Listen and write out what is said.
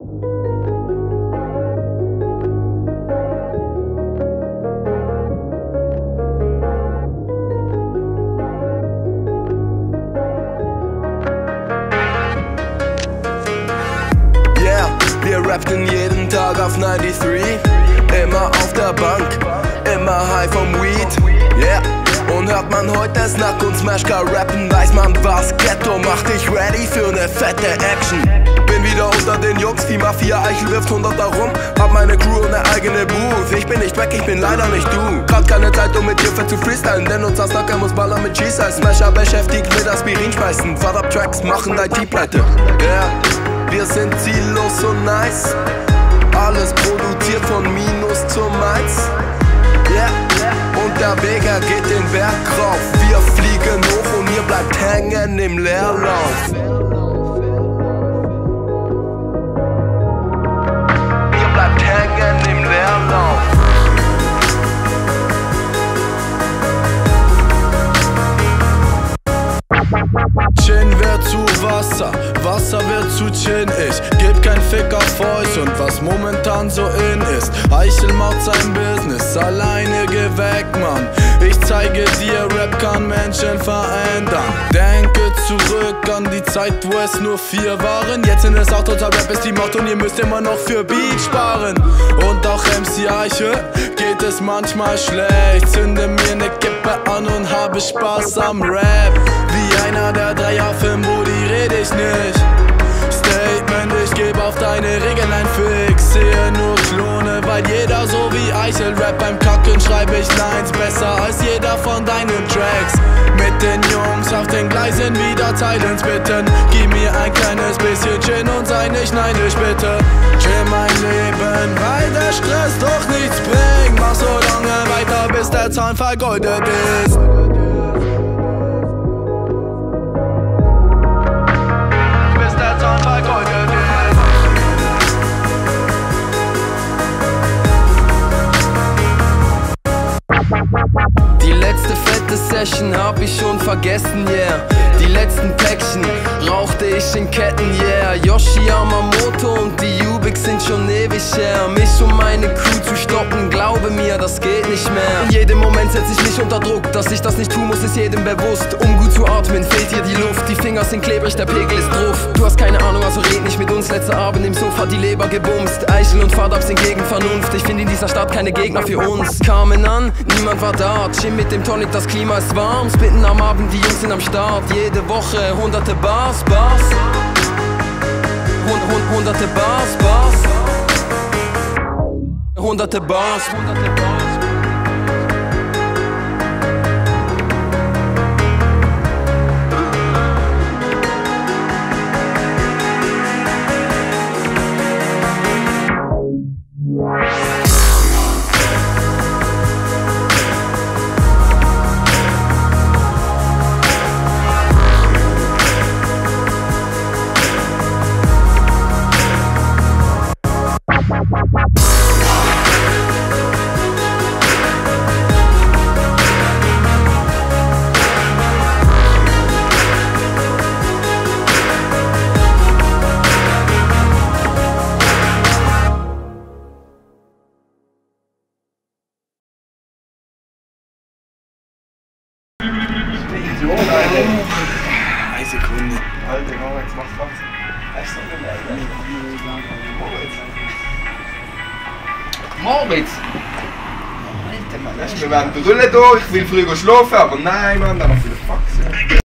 Yeah, wir rappten jeden Tag auf 93 Immer auf der Bank, immer high vom Weed. Yeah, hört man heute Snack und Smashka rappen. Weiß man was, Ghetto macht. Dich ready für ne fette Action. Bin wieder unter den Jungs, die Mafia Eichel wirft 100 darum. Hab meine Crew und ne eigene Booth. Ich bin nicht weg, ich bin leider nicht du. Grad keine Zeit, um mit fett zu freestylen. Denn unser Snacker muss ballern mit G-Size. Smasher beschäftigt mit Aspirin schmeißen. Fahrt-Up-Tracks machen IT-Pleite Yeah wir sind ziellos und nice. Alles produziert von Minus zum Mainz. Yeah. Und der Weger geht den Berg rauf. Wir fliegen hoch und ihr bleibt hängen im Leerlauf. Ihr bleibt hängen im Leerlauf. Gin wird zu Wasser, Wasser wird zu Gin. Ich geb kein Fick auf euch und was momentan so in ist. Eichel macht sein Business, geh weg, Mann. Ich zeige dir, Rap kann Menschen verändern. Denke zurück an die Zeit, wo es nur vier waren. Jetzt sind es auch total Rap ist die Macht und ihr müsst immer noch für Beat sparen. Und auch MC Eiche geht es manchmal schlecht. Zünde mir ne Kippe an und habe Spaß am Rap. Wie einer der drei Affen, Brudi, red ich nicht. Statement, ich geb auf deine Regeln ein Fix. Sehe nur Klone, weil jeder so Eichel Rap beim Kacken schreibe ich Lines besser als jeder von deinen Tracks. Mit den Jungs auf den Gleisen wieder Silence bitten. Gib mir ein kleines bisschen Gin und sei nicht neidisch bitte. Chill mein Leben, weil der Stress doch nichts bringt. Mach so lange weiter, bis der Zahn vergoldet ist. Letzte Session hab ich schon vergessen, yeah. Die letzten Päckchen rauchte ich in Ketten, yeah. Yoshi Yamamoto und die Ubik sind schon ewig her. Mich das geht nicht mehr. In jedem Moment setz ich mich unter Druck, dass ich das nicht tun muss, ist jedem bewusst. Um gut zu atmen, fehlt dir die Luft. Die Finger sind klebrig, der Pegel ist drauf. Du hast keine Ahnung, also red nicht mit uns. Letzter Abend im Sofa, die Leber gebumst. Eichel und Fadab sind gegen Vernunft. Ich finde in dieser Stadt keine Gegner für uns. Kamen an, niemand war da. Gin mit dem Tonic, das Klima ist warm. Spitten am Abend, die Jungs sind am Start. Jede Woche hunderte Bars, Bars. Hund, hund, hunderte Bars, Bars. Hunderte Bars, hunderte Moritz, mach was. Hast du nicht Moritz! Alter, Mann, hast du, wir werden brüllen da, ich will früher schlafen, aber nein, Mann, dann noch viele Faxen.